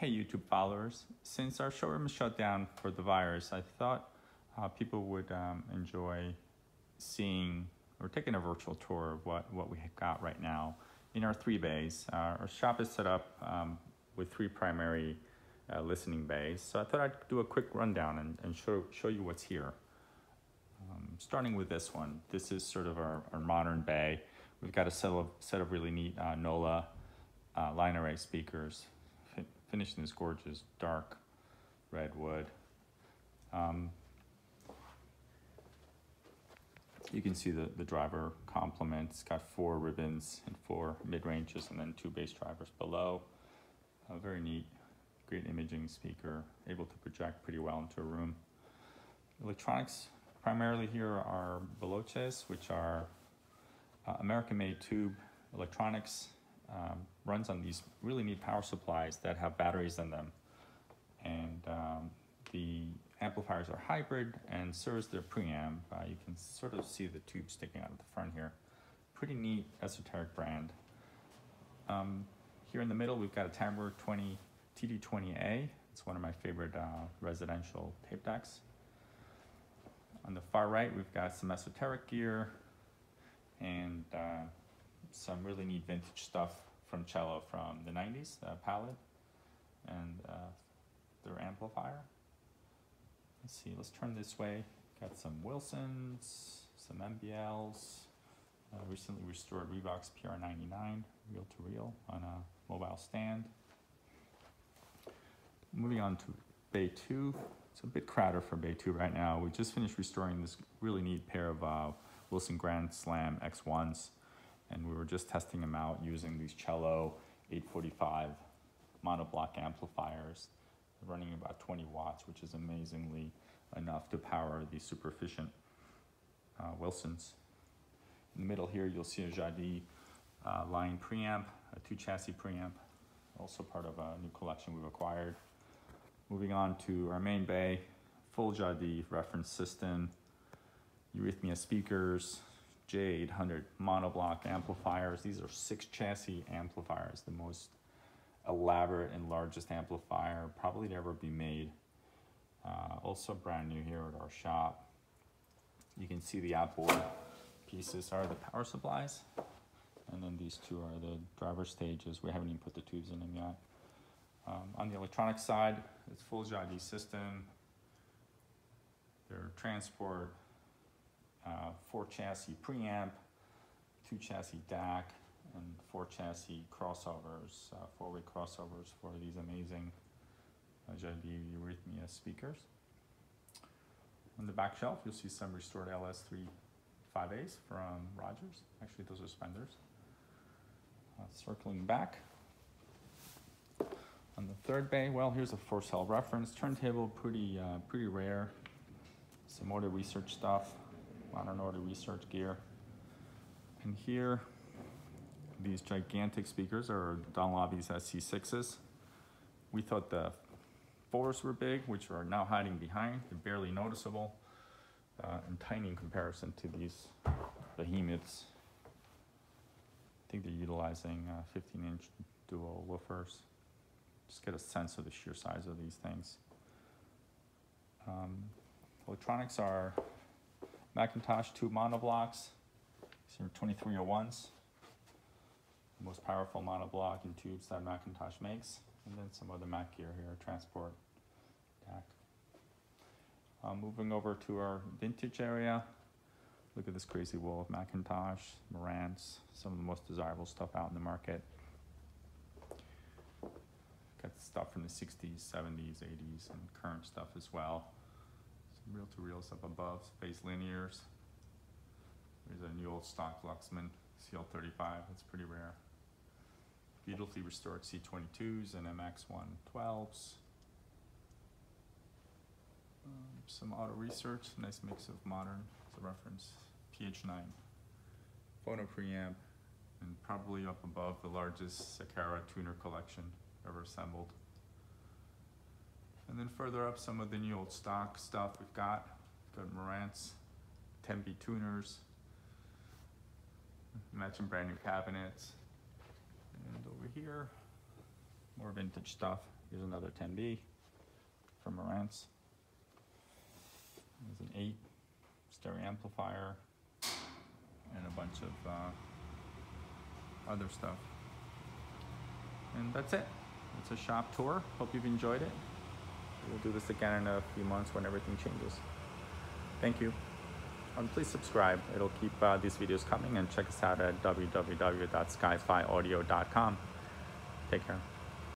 Hey YouTube followers, since our showroom is shut down for the virus, I thought uh, people would um, enjoy seeing or taking a virtual tour of what, what we have got right now in our three bays. Uh, our shop is set up um, with three primary uh, listening bays, so I thought I'd do a quick rundown and, and show, show you what's here. Um, starting with this one, this is sort of our, our modern bay. We've got a set of, set of really neat uh, NOLA uh, line array speakers finished in this gorgeous dark red wood. Um, you can see the, the driver complement. It's got four ribbons and four mid-ranges and then two bass drivers below. A very neat, great imaging speaker, able to project pretty well into a room. Electronics primarily here are Veloces, which are uh, American-made tube electronics um, runs on these really neat power supplies that have batteries in them. And um, the amplifiers are hybrid and serves their preamp. Uh, you can sort of see the tube sticking out of the front here. Pretty neat esoteric brand. Um, here in the middle, we've got a Tandberg 20 TD20A. It's one of my favorite uh, residential tape decks. On the far right, we've got some esoteric gear and uh, some really neat vintage stuff from cello from the 90s, uh, Palette, and uh, their amplifier. Let's see, let's turn this way. Got some Wilsons, some MBLs, uh, recently restored Revox PR99, reel to reel on a mobile stand. Moving on to Bay 2. It's a bit crowded for Bay 2 right now. We just finished restoring this really neat pair of uh, Wilson Grand Slam X1s and we were just testing them out using these cello 845 monoblock amplifiers running about 20 watts which is amazingly enough to power these super efficient uh, Wilsons. In the middle here you'll see a Jadis uh, line preamp, a two chassis preamp, also part of a new collection we've acquired. Moving on to our main bay, full Jadis reference system, Eurythmie speakers, J800 monoblock amplifiers. These are six chassis amplifiers, the most elaborate and largest amplifier probably to ever be made. Uh, also brand new here at our shop. You can see the outboard pieces are the power supplies. And then these two are the driver stages. We haven't even put the tubes in them yet. Um, on the electronic side, it's full Jadis system. Their transport, uh, four chassis preamp, two chassis DAC, and four chassis crossovers, uh, four-way crossovers for these amazing uh, Jadis Eurythmie speakers. On the back shelf, you'll see some restored LS3 5As from Rogers. Actually, those are Spendors. Uh, circling back. On the third bay, well, here's a Forsell reference. Turntable, pretty, uh, pretty rare. Some audio research stuff modern audio research gear. And here, these gigantic speakers are Dunlavy's SC6s. We thought the fours were big, which are now hiding behind. They're barely noticeable uh, and tiny in comparison to these behemoths. I think they're utilizing 15-inch uh, dual woofers. Just get a sense of the sheer size of these things. Um, electronics are McIntosh two monoblocks. These are 2301s. The most powerful monoblock and tubes that McIntosh makes. And then some other Mac gear here, transport DAC. Uh, moving over to our vintage area. Look at this crazy wall of McIntosh, Marantz, some of the most desirable stuff out in the market. Got stuff from the 60s, 70s, 80s, and current stuff as well reel-to-reels up above, space linears. There's a new old stock Luxman CL35, that's pretty rare. Beautifully restored C22s and MX112s. Um, some Audio Research, nice mix of modern as a reference, PH9. Phono preamp, and probably up above the largest Sequerra tuner collection ever assembled. And then further up, some of the new old stock stuff we've got. We've got Marantz, Tempe tuners, matching brand new cabinets. And over here, more vintage stuff. Here's another 10B from Marantz. There's an 8 stereo amplifier and a bunch of uh, other stuff. And that's it. It's a shop tour. Hope you've enjoyed it. We'll do this again in a few months when everything changes. Thank you. And please subscribe. It'll keep uh, these videos coming and check us out at www.skyfiaudio.com. Take care.